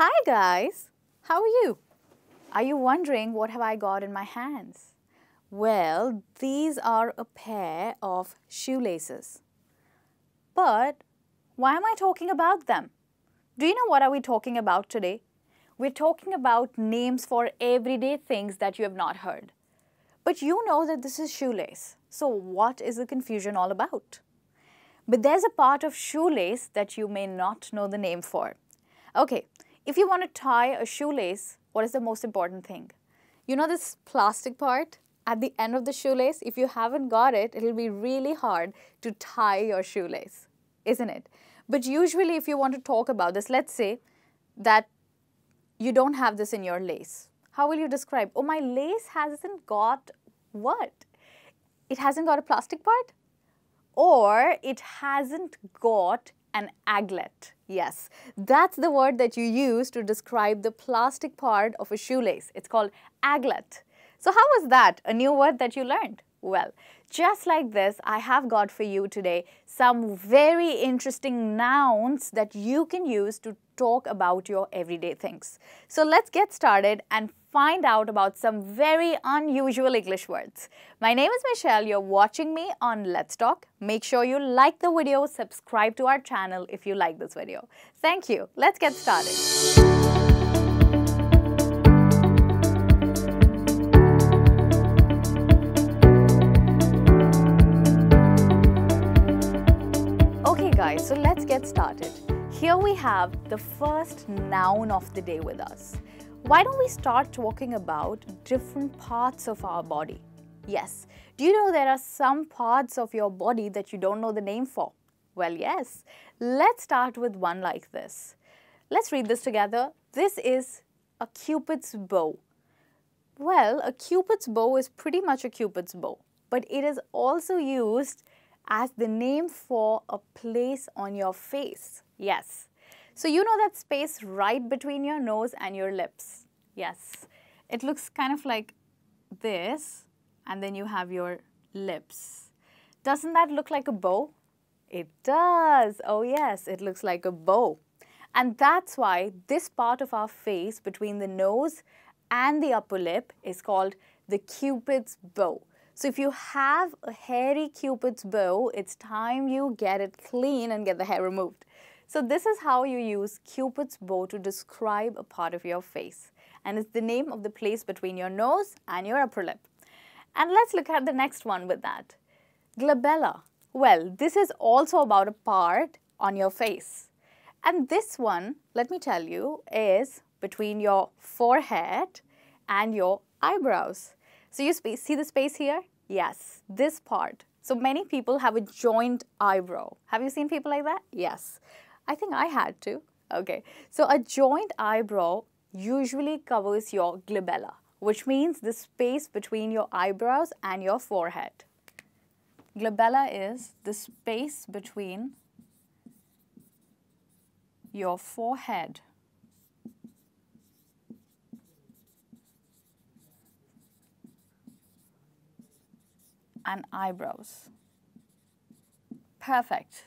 Hi guys, how are you? Are you wondering what have I got in my hands? Well, these are a pair of shoelaces. But why am I talking about them? Do you know what are we talking about today? We're talking about names for everyday things that you have not heard. But you know that this is shoelace. So what is the confusion all about? But there's a part of shoelace that you may not know the name for. Okay, if you want to tie a shoelace, what is the most important thing? You know this plastic part at the end of the shoelace? If you haven't got it, it'll be really hard to tie your shoelace, isn't it? But usually if you want to talk about this, let's say that you don't have this in your lace. How will you describe? Oh, my lace hasn't got what? It hasn't got a plastic part? Or it hasn't got an aglet. Yes, that's the word that you use to describe the plastic part of a shoelace. It's called aglet. So how was that? A new word that you learned? Well, just like this, I have got for you today some very interesting nouns that you can use to talk about your everyday things. So let's get started and find out about some very unusual English words. My name is Michelle. You're watching me on Let's Talk. Make sure you like the video, subscribe to our channel if you like this video. Thank you. Let's get started. Get started. Here we have the first noun of the day with us. Why don't we start talking about different parts of our body? Yes, do you know there are some parts of your body that you don't know the name for? Well, yes. Let's start with one like this. Let's read this together. This is a cupid's bow. Well, a cupid's bow is pretty much a cupid's bow, but it is also used as the name for a place on your face. Yes. So you know that space right between your nose and your lips. Yes. It looks kind of like this and then you have your lips. Doesn't that look like a bow? It does. Oh yes, it looks like a bow. And that's why this part of our face between the nose and the upper lip is called the cupid's bow. So if you have a hairy cupid's bow, it's time you get it clean and get the hair removed. So this is how you use cupid's bow to describe a part of your face. And it's the name of the place between your nose and your upper lip. And let's look at the next one with that. Glabella. Well, this is also about a part on your face. And this one, let me tell you, is between your forehead and your eyebrows. So you see the space here? Yes, this part. So many people have a joint eyebrow. Have you seen people like that? Yes. I think I had to. Okay. So a joint eyebrow usually covers your glabella, which means the space between your eyebrows and your forehead. Glabella is the space between your forehead and eyebrows. Perfect.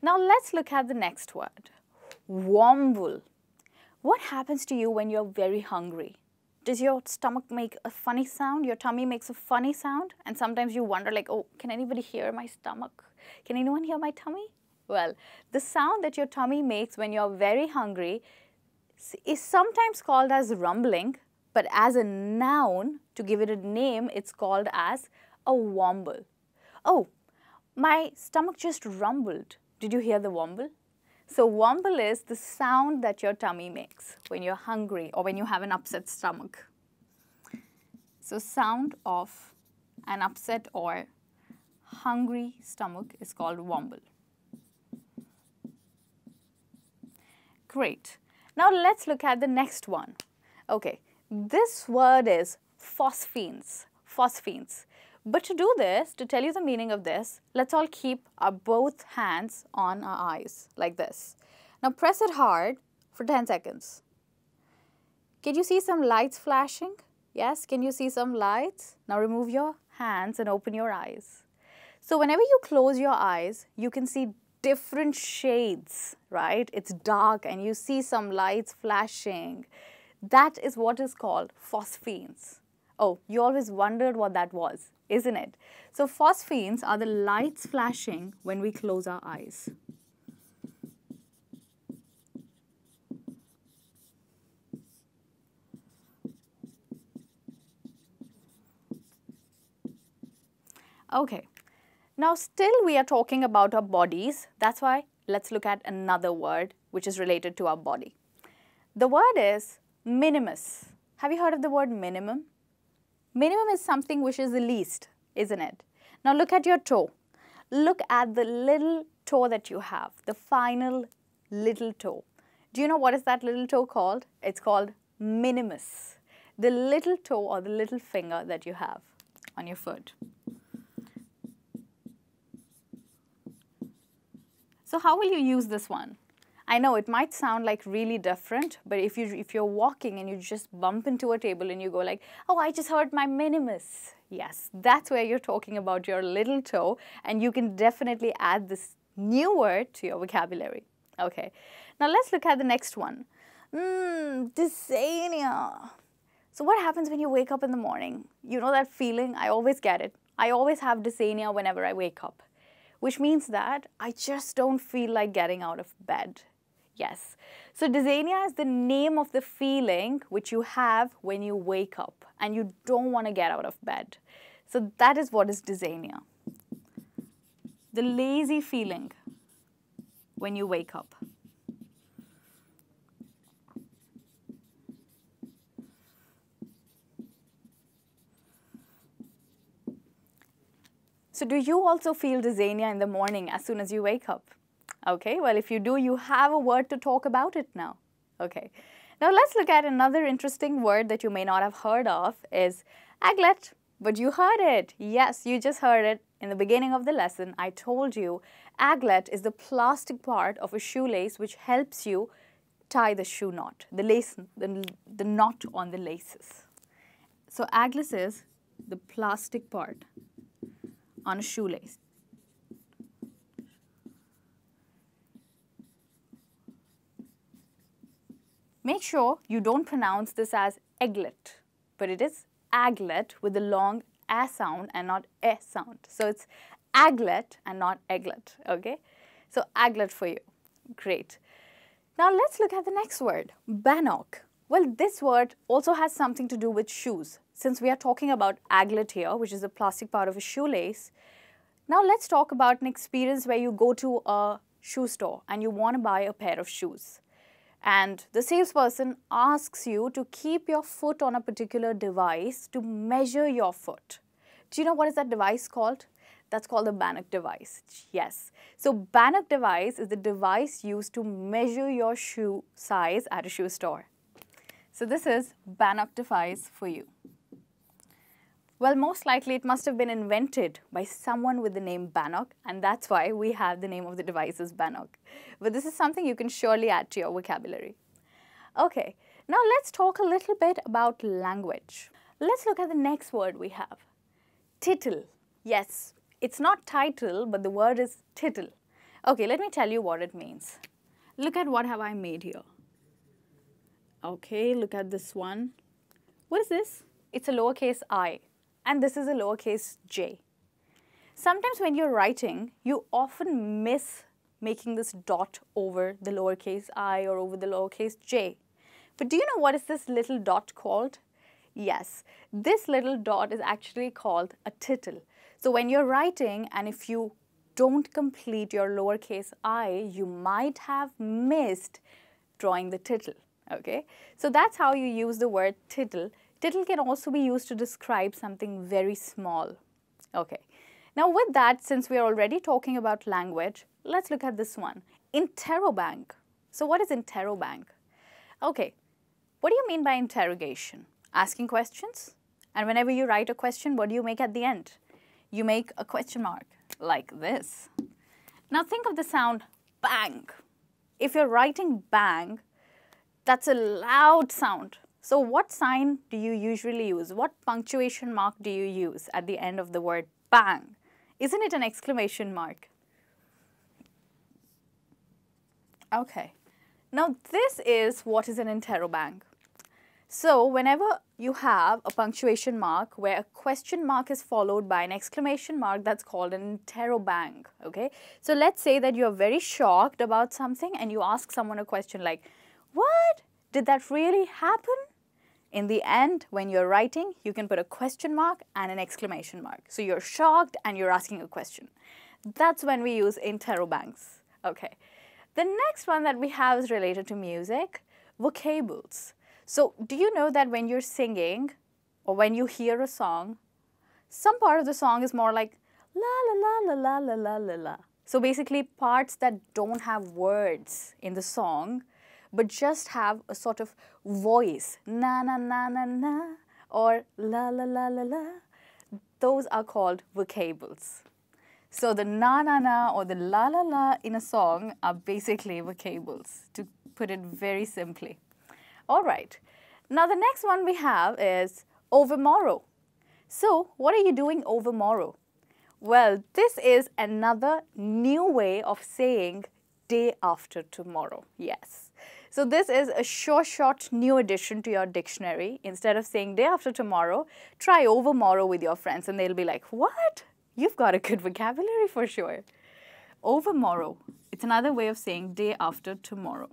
Now let's look at the next word, wamble. What happens to you when you're very hungry? Does your stomach make a funny sound? Your tummy makes a funny sound? And sometimes you wonder like, oh, can anybody hear my stomach? Can anyone hear my tummy? Well, the sound that your tummy makes when you're very hungry is sometimes called as rumbling, but as a noun, to give it a name, it's called as a wamble. Oh, my stomach just rumbled. Did you hear the wamble? So wamble is the sound that your tummy makes when you're hungry or when you have an upset stomach. So sound of an upset or hungry stomach is called wamble. Great. Now let's look at the next one. Okay, this word is phosphenes. Phosphenes. But to do this, to tell you the meaning of this, let's all keep our both hands on our eyes like this. Now press it hard for 10 seconds. Can you see some lights flashing? Yes, can you see some lights? Now remove your hands and open your eyes. So whenever you close your eyes, you can see different shades, right? It's dark and you see some lights flashing. That is what is called phosphenes. Oh, you always wondered what that was, isn't it? So phosphenes are the lights flashing when we close our eyes. Okay, now still we are talking about our bodies. That's why let's look at another word which is related to our body. The word is minimus. Have you heard of the word minimum? Minimum is something which is the least, isn't it? Now look at your toe. Look at the little toe that you have, the final little toe. Do you know what is that little toe called? It's called minimus, the little toe or the little finger that you have on your foot. So how will you use this one? I know it might sound like really different, but if, you, if you're walking and you just bump into a table and you go like, oh, I just hurt my minimus. Yes, that's where you're talking about your little toe and you can definitely add this new word to your vocabulary. Okay, now let's look at the next one. Mmm, dysania. So what happens when you wake up in the morning? You know that feeling? I always get it. I always have dysania whenever I wake up which means that I just don't feel like getting out of bed. Yes. So dysania is the name of the feeling which you have when you wake up and you don't want to get out of bed. So that is what is dysania. The lazy feeling when you wake up. So do you also feel dysania in the morning as soon as you wake up? Okay, well if you do, you have a word to talk about it now. Okay, now let's look at another interesting word that you may not have heard of is aglet. But you heard it. Yes, you just heard it in the beginning of the lesson. I told you aglet is the plastic part of a shoelace which helps you tie the shoe knot, the lace, the, the knot on the laces. So aglet is the plastic part on a shoelace. Make sure you don't pronounce this as egglet, but it is aglet with the long a sound and not e sound. So it's aglet and not egglet, okay? So aglet for you. Great. Now let's look at the next word, Brannock. Well, this word also has something to do with shoes. Since we are talking about aglet here, which is a plastic part of a shoelace, now let's talk about an experience where you go to a shoe store and you want to buy a pair of shoes. And the salesperson asks you to keep your foot on a particular device to measure your foot. Do you know what is that device called? That's called the Brannock device. Yes. So Brannock device is the device used to measure your shoe size at a shoe store. So this is Brannock device for you. Well, most likely it must have been invented by someone with the name Brannock, and that's why we have the name of the device as Brannock. But this is something you can surely add to your vocabulary. Okay, now let's talk a little bit about language. Let's look at the next word we have. Tittle. Yes, it's not title, but the word is tittle. Okay, let me tell you what it means. Look at what have I made here. Okay, look at this one. What is this? It's a lowercase i and this is a lowercase j. Sometimes when you're writing, you often miss making this dot over the lowercase i or over the lowercase j. But do you know what is this little dot called? Yes, this little dot is actually called a tittle. So when you're writing and if you don't complete your lowercase i, you might have missed drawing the tittle okay? So that's how you use the word tittle. Tittle can also be used to describe something very small, okay? Now with that, since we're already talking about language, let's look at this one, interrobang. So what is interrobang? Okay, what do you mean by interrogation? Asking questions? And whenever you write a question, what do you make at the end? You make a question mark, like this. Now think of the sound bang. If you're writing bang, that's a loud sound. So what sign do you usually use? What punctuation mark do you use at the end of the word bang? Isn't it an exclamation mark? Okay. Now this is what is an interrobang. So whenever you have a punctuation mark where a question mark is followed by an exclamation mark, that's called an interrobang, okay? So let's say that you're very shocked about something and you ask someone a question like, what? Did that really happen? In the end, when you're writing, you can put a question mark and an exclamation mark. So you're shocked and you're asking a question. That's when we use interrobangs, okay? The next one that we have is related to music, vocables. So do you know that when you're singing or when you hear a song, some part of the song is more like la la la la la la la la la. So basically parts that don't have words in the song but just have a sort of voice, na na na na na or la la la la la. Those are called vocables. So the na na na or the la la la in a song are basically vocables, to put it very simply. All right. Now the next one we have is over overmorrow. So what are you doing over overmorrow? Well, this is another new way of saying day after tomorrow. Yes. So this is a short, short new addition to your dictionary. Instead of saying day after tomorrow, try overmorrow with your friends and they'll be like, what? You've got a good vocabulary for sure. Overmorrow. It's another way of saying day after tomorrow.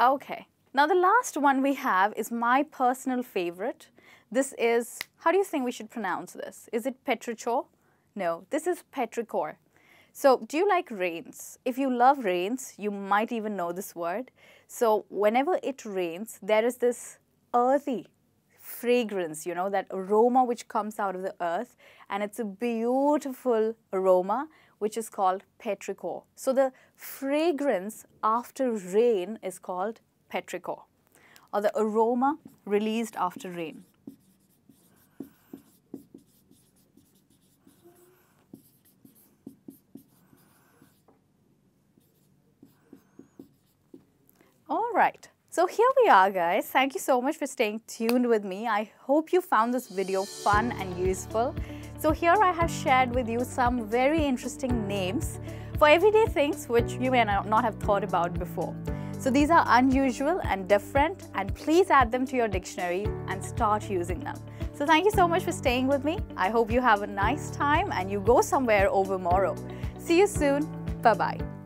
Okay, now the last one we have is my personal favorite. This is, how do you think we should pronounce this? Is it petrichor? No, this is petrichor. So do you like rains? If you love rains, you might even know this word. So whenever it rains, there is this earthy fragrance, you know, that aroma which comes out of the earth. And it's a beautiful aroma which is called petrichor. So the fragrance after rain is called petrichor or the aroma released after rain. All right. So here we are guys. Thank you so much for staying tuned with me. I hope you found this video fun and useful. So here I have shared with you some very interesting names for everyday things which you may not have thought about before. So these are unusual and different and please add them to your dictionary and start using them. So thank you so much for staying with me. I hope you have a nice time and you go somewhere overmorrow. See you soon. Bye-bye.